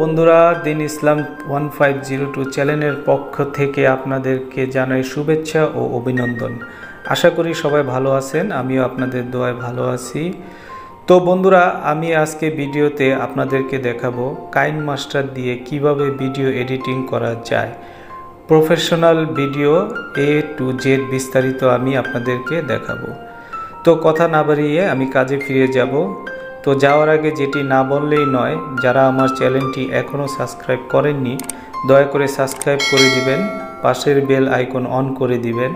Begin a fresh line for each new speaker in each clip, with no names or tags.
বন্ধুরা, Din Islam one five zero two চ্যানেলের পক্ষ থেকে আপনাদেরকে জানাই শুভেচ্ছা ও অভিনন্দন। আশা করি সবাই ভালো আছেন, আমিও আপনাদের দোয়ায় ভালো আছি। তো বন্ধুরা, আমি আজকে ভিডিওতে আপনাদেরকে দেখাবো কাইন মাস্টার দিয়ে কীভাবে ভিডিও এডিটিং করা যায়। Professional video A to Z বিস্তারিত আমি আপনাদেরকে দেখাবো। তো কথা না বাড়িয়ে আমি কাজে ফিরে যাব। তো যাওয়ার আগে যেটি না বললেই নয়, যারা আমার চ্যানেলটি এখনও সাবস্ক্রাইব করেননি, দয়া করে সাবস্ক্রাইব করে দিবেন, পাশের বেল আইকন অন করে দিবেন,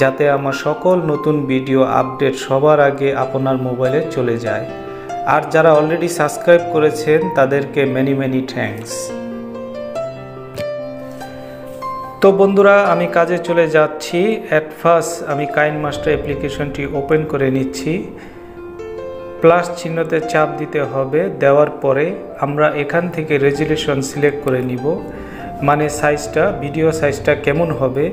যাতে আমার সকল নতুন ভিডিও আপডেট সবার আগে আপনার মোবাইলে চলে যায়। আর যারা অলরেডি সাবস্ক্রাইব করেছেন, তাদেরকে মেনি মেনি থ্যাঙ্কস তো বন্ধুরা, আমি কাজে চলে যাচ্ছি। অ্যাট ফার্স্ট আমি কাইন মাস্টার অ্যাপ্লিকেশনটি ওপেন করে নিচ্ছি। প্লাস চিহ্নতে চাপ দিতে হবে, দেওয়ার পরে আমরা এখান থেকে রেজুলেশন সিলেক্ট করে নিব। মানে সাইজটা ভিডিও সাইজটা কেমন হবে?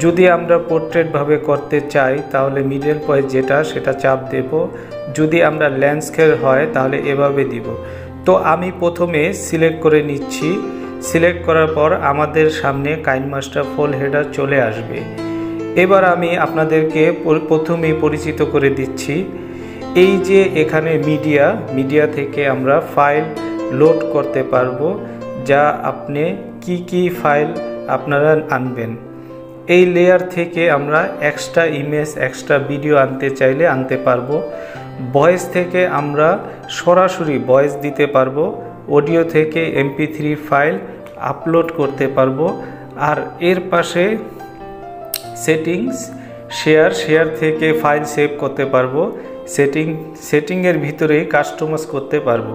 যদি আমরা পোর্ট্রেটভাবে করতে চাই, তাহলে মিডল পয়েন্ট যেটা, সেটা চাপ দেব। যদি আমরা ল্যান্ডস্কেপ হয়, তাহলে এভাবে দিব। তো আমি প্রথমে সিলেক্ট করে নিচ্ছি। সিলেক্ট করার পর আমাদের সামনে কাইন মাস্টার ফোল হেডার চলে আসবে। এবার আমি আপনাদেরকে প্রথমেই পরিচিত করে দিচ্ছি। এই যে এখানে মিডিয়া মিডিয়া থেকে আমরা ফাইল লোড করতে পারব, যা আপনি কি কি ফাইল আপনারা আনবেন। এই লেয়ার থেকে আমরা এক্সট্রা ইমেজ এক্সট্রা ভিডিও আনতে চাইলে আনতে পারব। ভয়েস থেকে আমরা সরাসরি ভয়েস দিতে পারব। অডিও থেকে এমপি থ্রি ফাইল আপলোড করতে পারব। আর এর পাশে সেটিংস শেয়ার শেয়ার থেকে ফাইল সেভ করতে পারব। সেটিং সেটিংয়ের ভিতরে কাস্টমাইজ করতে পারব।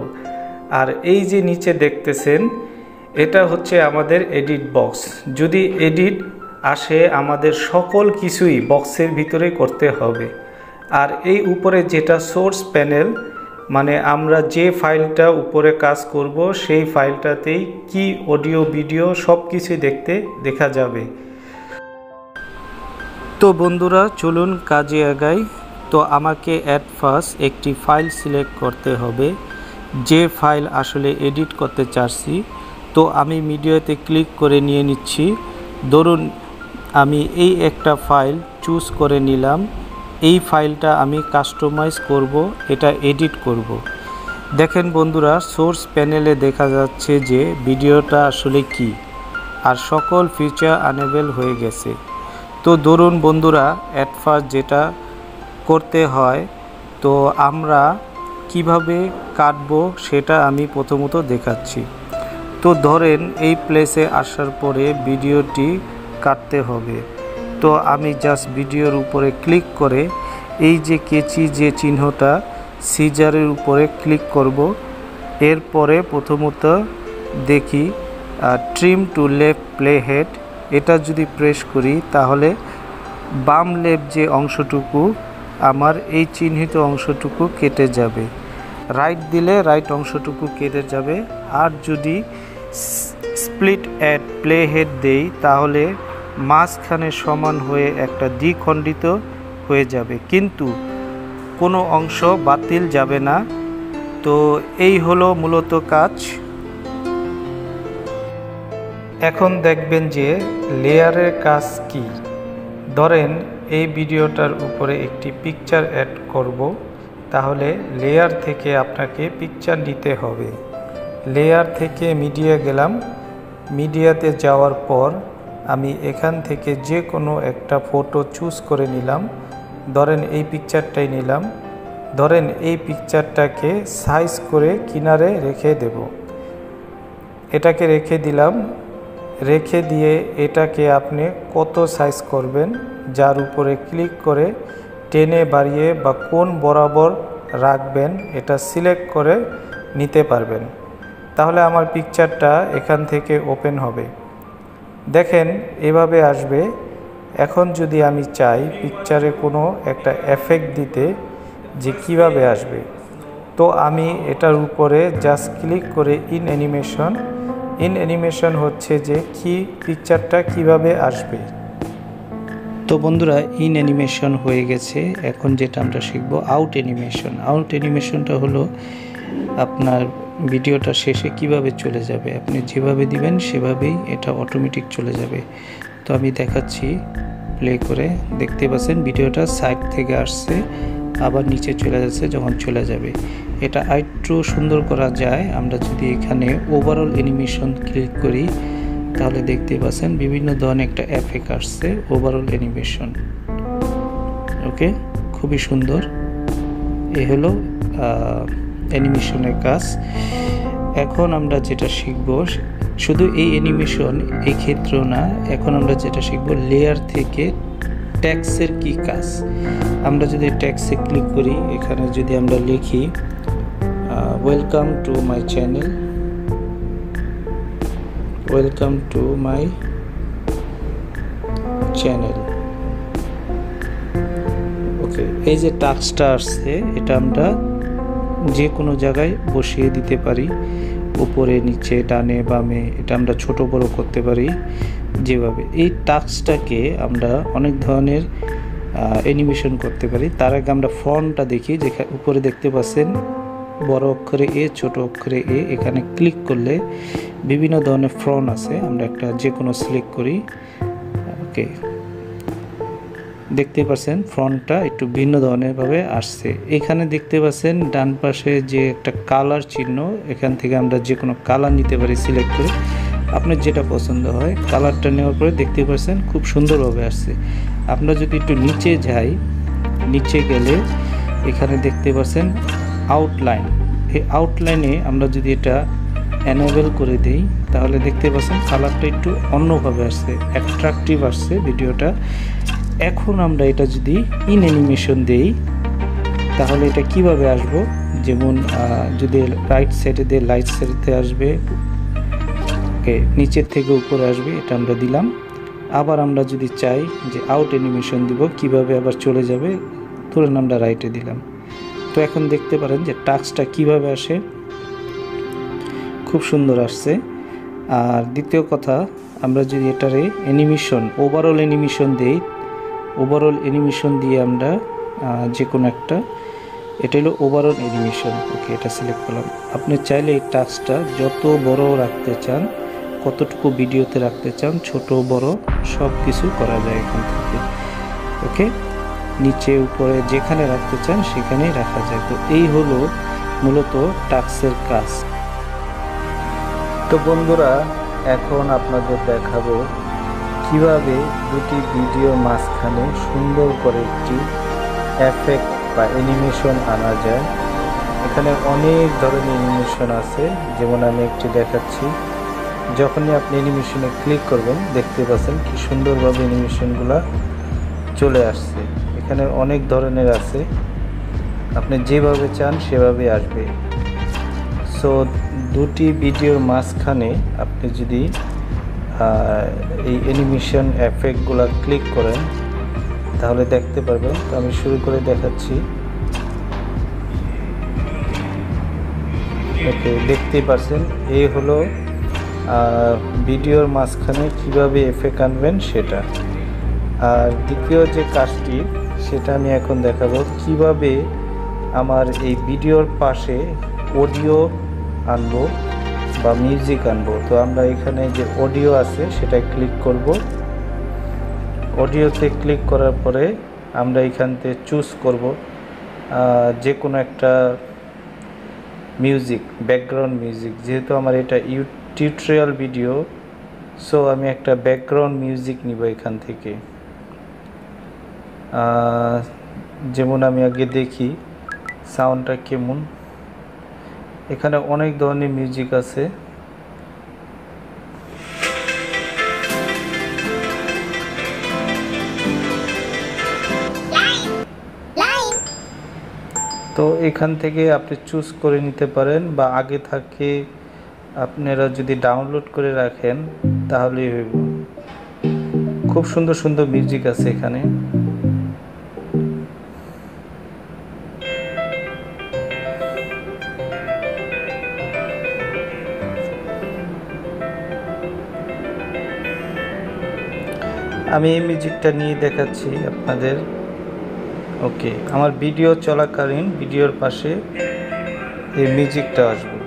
আর এই যে নিচে দেখতেছেন, এটা হচ্ছে আমাদের এডিট বক্স যদি এডিট আসে, আমাদের সকল কিছুই বক্সের ভিতরে করতে হবে। আর এই উপরে যেটা সোর্স প্যানেল মানে আমরা যে ফাইলটা উপরে কাজ করব, সেই ফাইলটাতেই কি অডিও ভিডিও সব কিছু দেখতে দেখা যাবে। তো বন্ধুরা, চলুন কাজে আগাই। তো আমাকে অ্যাট ফার্স্ট একটি ফাইল সিলেক্ট করতে হবে। যে ফাইল আসলে এডিট করতে চাচ্ছি, তো আমি মিডিয়াতে ক্লিক করে নিয়ে নিচ্ছি। ধরুন, আমি এই একটা ফাইল চুজ করে নিলাম। এই ফাইলটা আমি কাস্টমাইজ করব, এটা এডিট করব। দেখেন বন্ধুরা সোর্স প্যানেলে দেখা যাচ্ছে যে ভিডিওটা আসলে কি, আর সকল ফিচার আনেবেল হয়ে গেছে। তো ধরুন বন্ধুরা অ্যাট ফার্স্ট যেটা করতে হয়, তো আমরা কীভাবে কাটবো সেটা আমি প্রথমত দেখাচ্ছি। তো ধরেন এই প্লেসে আসার পরে ভিডিওটি কাটতে হবে। তো আমি জাস্ট ভিডিওর উপরে ক্লিক করে এই যে কেচি যে চিহ্নটা সিজারের উপরে ক্লিক করব। এরপরে প্রথমত দেখি trim to left play head এটা যদি প্রেস করি তাহলে বাম লেফট যে অংশটুকু আমার এই চিহ্নিত অংশটুকু কেটে যাবে। রাইট দিলে রাইট অংশটুকু কেটে যাবে। আর যদি স্প্লিট অ্যাড প্লে হেড দেই, তাহলে মাঝখানে সমান হয়ে একটা দ্বিখণ্ডিত হয়ে যাবে। কিন্তু কোনো অংশ বাতিল যাবে না। তো এই হলো মূলত কাজ। এখন দেখবেন যে লেয়ারের কাজ কি। ধরেন এই ভিডিওটার উপরে একটি পিকচার অ্যাড করব, তাহলে লেয়ার থেকে আপনাকে পিকচার নিতে হবে। লেয়ার থেকে মিডিয়া গেলাম। মিডিয়াতে যাওয়ার পর আমি এখান থেকে যে কোনো একটা ফটো চুজ করে নিলাম। ধরেন এই পিকচারটাই নিলাম। ধরেন এই পিকচারটাকে সাইজ করে কিনারে রেখে দেব। এটাকে রেখে দিলাম রেখে দিয়ে এটাকে আপনি কত সাইজ করবেন, যার উপরে ক্লিক করে টেনে বাড়িয়ে বা কোন বরাবর রাখবেন এটা সিলেক্ট করে নিতে পারবেন। তাহলে আমার পিকচারটা এখান থেকে ওপেন হবে। দেখেন, এভাবে আসবে। এখন যদি আমি চাই পিকচারে কোনো একটা এফেক্ট দিতে যে কীভাবে আসবে, তো আমি এটার উপরে জাস্ট ক্লিক করে ইন অ্যানিমেশন ইন অ্যানিমেশন হচ্ছে যে কি পিকচারটা কীভাবে আসবে। তো বন্ধুরা, ইন অ্যানিমেশন হয়ে গেছে। এখন যেটা আমরা শিখব, আউট অ্যানিমেশন। আউট অ্যানিমেশনটা হলো আপনার ভিডিওটা শেষে কীভাবে চলে যাবে। আপনি যেভাবে দিবেন, সেভাবেই এটা অটোমেটিক চলে যাবে। তো আমি দেখাচ্ছি প্লে করে। দেখতে পাচ্ছেন, ভিডিওটা সাইড থেকে আসছে। আবার নিচে চলে যাচ্ছে যখন চলে যাবে। এটা আরেকটু সুন্দর করা যায়। আমরা যদি এখানে ওভারঅল অ্যানিমেশন ক্লিক করি, তাহলে দেখতে পাচ্ছেন বিভিন্ন ধরনের একটা এফেক্ট আসছে ওভারঅল অ্যানিমেশন ওকে খুবই সুন্দর। এ হলো অ্যানিমেশনের কাজ। এখন আমরা যেটা শিখব, শুধু এই অ্যানিমেশন এই ক্ষেত্রেও না, এখন আমরা যেটা শিখব লেয়ার থেকে ট্যাক্সের কি কাজ? আমরা যদি ট্যাক্সে ক্লিক করি, এখানে যদি আমরা লিখি welcome to my channel welcome to my channel okay এই যে টাচটা আসছে, এটা আমরা যে কোনো জায়গায় বসিয়ে দিতে পারি। উপরে, নিচে, ডানে, বামে, এটা আমরা ছোট বড় করতে পারি যেভাবে। এই টাচটাকে আমরা অনেক ধরনের অ্যানিমেশন করতে পারি। তার আগে আমরা ফন্টটা দেখি যেখানে উপরে দেখতে পাচ্ছেন, বড় অক্ষরে এ ছোট অক্ষরে এ এখানে ক্লিক করলে বিভিন্ন ধরনের ফ্রন্ট আছে। আমরা একটা যে কোনো সিলেক্ট করি। ওকে দেখতে পাচ্ছেন, ফ্রন্টটা একটু ভিন্ন ধরনের ভাবে আসছে। এখানে দেখতে পাচ্ছেন, ডান পাশে যে একটা কালার চিহ্ন, এখান থেকে আমরা যে কোনো কালার নিতে পারি সিলেক্ট করে। আপনার যেটা পছন্দ হয়, কালারটা নেওয়ার পরে দেখতে পাচ্ছেন, খুব সুন্দরভাবে আসছে। আমরা যদি একটু নিচে যাই, নিচে গেলে এখানে দেখতে পাচ্ছেন আউটলাইন এই আউটলাইনে আমরা যদি এটা অ্যানেবেল করে দিই, তাহলে দেখতে পাচ্ছেন কালারটা একটু অন্যভাবে আসছে অ্যাট্রাকটিভ আসছে ভিডিওটা। এখন আমরা এটা যদি ইন অ্যানিমেশন দেই, তাহলে এটা কীভাবে আসব? যেমন যদি রাইট সাইডে দিয়ে লাইট সাইডে আসবে ওকে নিচের থেকে উপরে আসবে, এটা আমরা দিলাম। আবার আমরা যদি চাই যে আউট অ্যানিমেশন দিব, কীভাবে আবার চলে যাবে, ধরুন আমরা রাইটে দিলাম। তো এখন দেখতে পারেন যে টাচটা কীভাবে আসে। খুব সুন্দর আসছে। আর দ্বিতীয় কথা, আমরা যদি এটারে অ্যানিমেশন ওভারঅল অ্যানিমেশন দিই ওভারঅল অ্যানিমেশন দিয়ে আমরা যে কোনো একটা, এটা হলো ওভারঅল অ্যানিমেশন ওকে এটা সিলেক্ট করলাম। আপনি চাইলে এই টাস্কটা যত বড় রাখতে চান, কতটুকু ভিডিওতে রাখতে চান, ছোট, বড় সব কিছু করা যায় এখান থেকে। ওকে নিচে, উপরে যেখানে রাখতে চান, সেখানেই রাখা যায়। তো এই হলো মূলত টাক্সের কাজ। তো বন্ধুরা, এখন আপনাদের দেখাবো কীভাবে দুটি ভিডিও মাঝখানে সুন্দর করে একটি এফেক্ট বা অ্যানিমেশন আনা যায়? এখানে অনেক ধরনের অ্যানিমেশন আছে। যেমন আমি একটি দেখাচ্ছি। যখনই আপনি অ্যানিমেশনে ক্লিক করবেন, দেখতে পাচ্ছেন কি সুন্দরভাবে অ্যানিমেশনগুলো চলে আসছে। এখানে অনেক ধরনের আছে। আপনি যেভাবে চান সেভাবে আসবে। সো দুটি ভিডিওর মাঝখানে আপনি যদি এই অ্যানিমেশন এফেক্টগুলো ক্লিক করেন তাহলে দেখতে পারবেন তো আমি শুরু করে দেখাচ্ছি। ওকে, দেখতেই পারছেন। এই হলো ভিডিওর মাঝখানে কীভাবে এফেক্ট আনবেন সেটা। আর দ্বিতীয় যে কাজটি, সেটা আমি এখন দেখাবো। কীভাবে আমার এই ভিডিওর পাশে অডিও আনব। বা মিউজিক আনব। তো আমরা এখানে যে অডিও আছে, সেটা ক্লিক করব। অডিওতে ক্লিক করার পরে আমরা এখান থেকে চুজ করব যে কোনো একটা মিউজিক ব্যাকগ্রাউন্ড মিউজিক যেহেতু আমার এটা ইউ টিউটোরিয়াল ভিডিও সো আমি একটা ব্যাকগ্রাউন্ড মিউজিক নিব এখান থেকে। যেমন আমি আগে দেখি সাউন্ডটা কেমন? এখানে অনেক ধরনের মিউজিক আছে। তো এখান থেকে আপনি চুজ করে নিতে পারেন বা আগে থাকে আপনারা যদি ডাউনলোড করে রাখেন তাহলেই হইব। খুব সুন্দর সুন্দর মিউজিক আছে এখানে। আমি এই মিউজিকটা নিয়ে দেখাচ্ছি আপনাদের। ওকে আমার ভিডিও চলাকালীন ভিডিওর পাশে এই মিউজিকটা আসবে।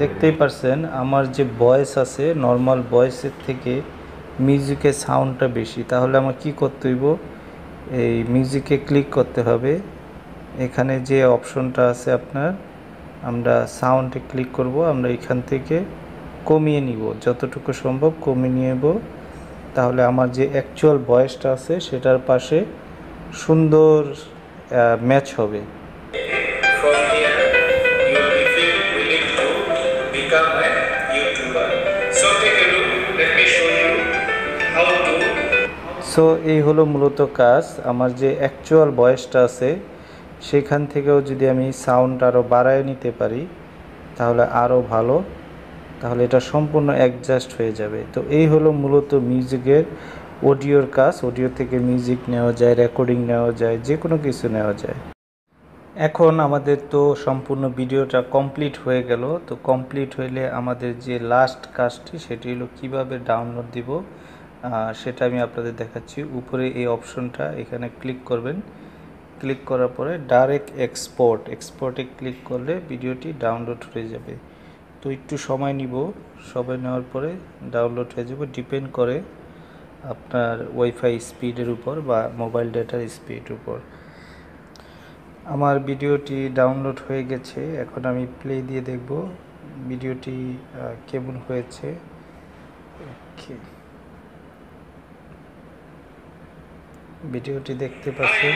দেখতেই পারছেন, আমার যে ভয়েস আছে নর্মাল ভয়েসের থেকে মিউজিকের সাউন্ডটা বেশি। তাহলে আমার কি করতে হইব? এই মিউজিকে ক্লিক করতে হবে। এখানে যে অপশনটা আছে আপনার আমরা সাউন্ডে ক্লিক করব আমরা এখান থেকে কমিয়ে নিব। যতটুকু সম্ভব কমিয়ে নিব। তাহলে আমার যে অ্যাকচুয়াল ভয়েসটা আছে সেটার পাশে সুন্দর ম্যাচ হবে। সো এই হলো মূলত কাজ। আমার যে অ্যাকচুয়াল ভয়েসটা আছে সেখান থেকেও যদি আমি সাউন্ড আরও বাড়ায় নিতে পারি, তাহলে আরও ভালো। তাহলে এটা সম্পূর্ণ অ্যাডজাস্ট হয়ে যাবে। তো এই হলো মূলত মিউজিকের অডিওর কাজ। অডিও থেকে মিউজিক নেওয়া যায় রেকর্ডিং নেওয়া যায়, যে কোনো কিছু নেওয়া যায়। এখন আমাদের তো সম্পূর্ণ ভিডিওটা কমপ্লিট হয়ে গেল। তো কমপ্লিট হইলে আমাদের যে লাস্ট কাজটি, সেটি হলো কীভাবে ডাউনলোড দিব সেটা আমি আপনাদের দেখাচ্ছি। উপরে এই অপশনটা এখানে ক্লিক করবেন। ক্লিক করার পরে ডাইরেক্ট এক্সপোর্ট এক্সপোর্টে ক্লিক করলে ভিডিওটি ডাউনলোড হয়ে যাবে তো একটু সময় নিব, সময় নেওয়ার পরে ডাউনলোড হয়ে যাবে ডিপেন্ড করে আপনার ওয়াইফাই স্পিডের উপর বা মোবাইল ডেটার স্পিড উপর আমার ভিডিওটি ডাউনলোড হয়ে গেছে, এখন আমি প্লে দিয়ে দেখব ভিডিওটি কেমন হয়েছে Okay. ভিডিওটি দেখতে পাচ্ছেন.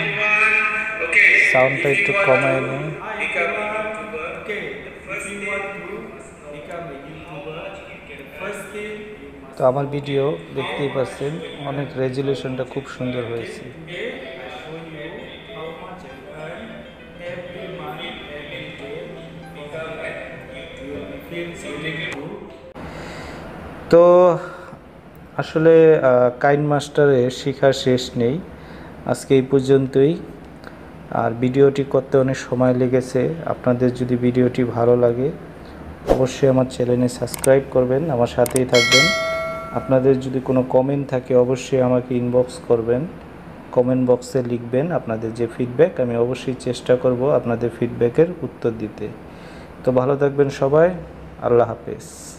সাউন্ডটা একটু কমায় নিন তো আমার ভিডিও দেখতেই পাচ্ছেন অনেক রেজুলেশনটা খুব সুন্দর হয়েছে. তো আসলে কাইন মাস্টারে শেখার শেষ নেই আজকে এই পর্যন্তই আর ভিডিওটি করতে অনেক সময় লেগেছে। আপনাদের যদি ভিডিওটি ভালো লাগে, অবশ্যই আমার চ্যানেলে সাবস্ক্রাইব করবেন, আমার সাথেই থাকবেন। আপনাদের যদি কোনো কমেন্ট থাকে, অবশ্যই আমাকে ইনবক্স করবেন। কমেন্ট বক্সে লিখবেন আপনাদের যে ফিডব্যাক আমি অবশ্যই চেষ্টা করব আপনাদের ফিডব্যাকের উত্তর দিতে। তো ভালো থাকবেন সবাই, আল্লাহ হাফেজ।